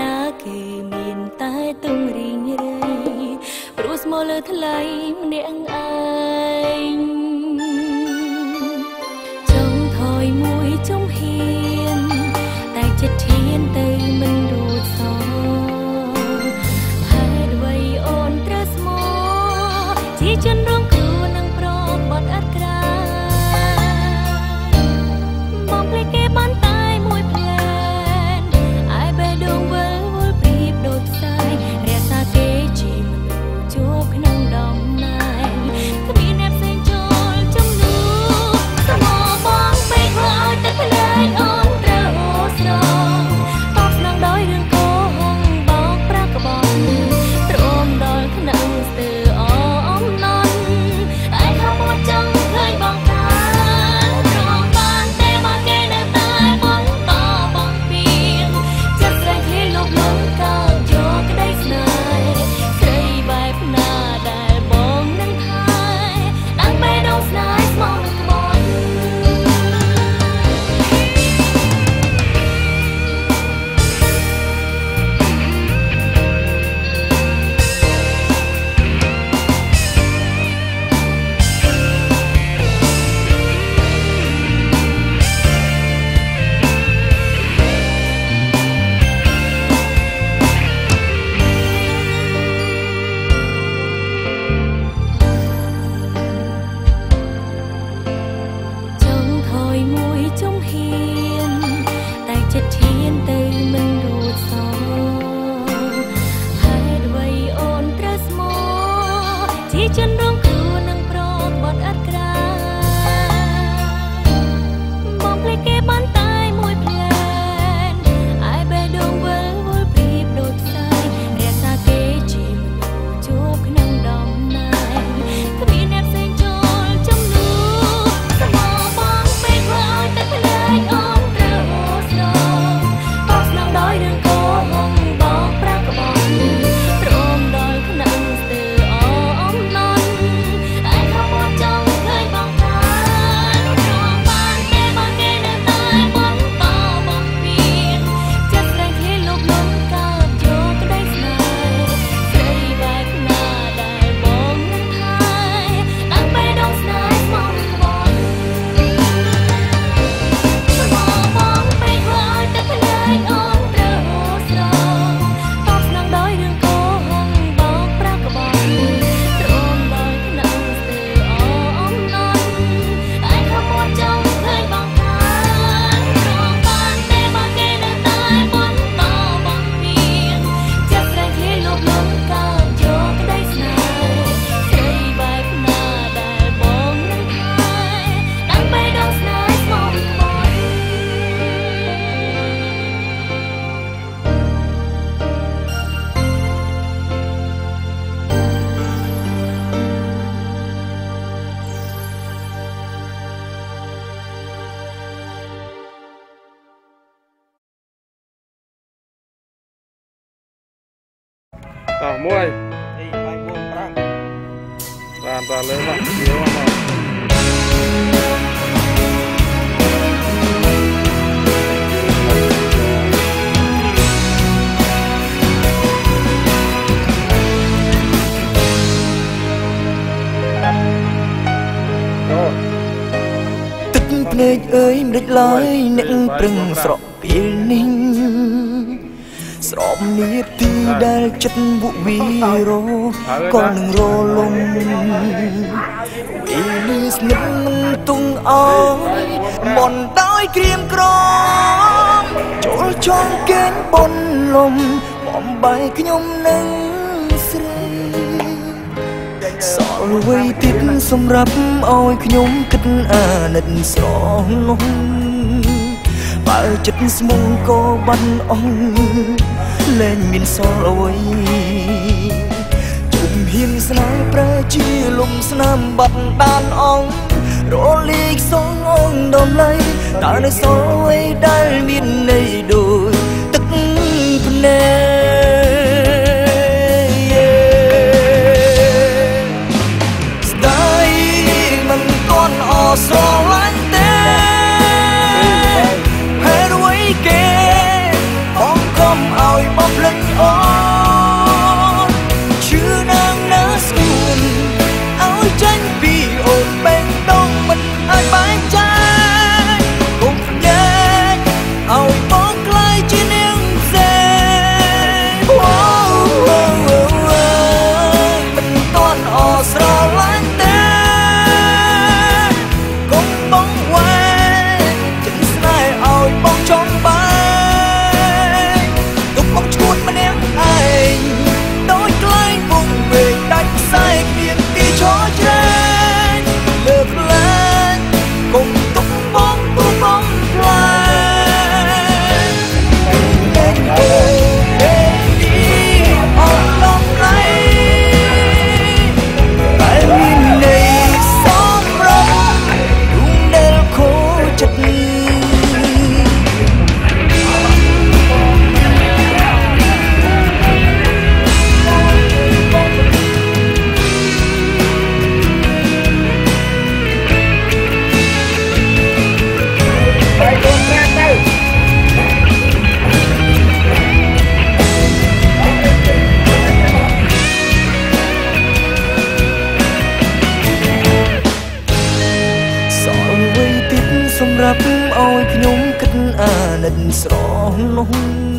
ណាគេមានតែទុំរីងរៃព្រោះស្មោះលើថ្លៃម្នាក់ឯងចង់ថយមួយចំហ៊ាន តែចិត្តធានទៅមិនរួចសោះហេតុអ្វីអូនត្រូវស្មោះជាជនរ តោះ1 2 3 4 5បានតោះលើមកយកមកភ្នែកអើយមិនដេចឡើយអ្នកប្រឹងស្រកពេលនេះ ស្រោមនាទីដែលចិត្តពួកវីរោក៏នឹងរលំវីនេះស្និទ្ធនឹងទុងអងមនដោយក្រៀមក្រំចូលចងកេងបនលំបំបីខ្ញុំនឹងស្រីសល់វ័យទៀតសម្រាប់ឲ្យខ្ញុំគិតអាណិតស្រងនោះ បើចិត្តស្មូនក៏បាត់អស់លែងមានសល់អ្វីជុំហៀងស្នេហ៍ប្រែជាលំស្នាមបាត់ដានអងរលីកសងអងដំឡៃតើនៅសល់អ្វីដែលមានន័យដូចទឹកភ្នែកស្ដាយមិនទាន់អស់ស្រង តស្រស់នោះ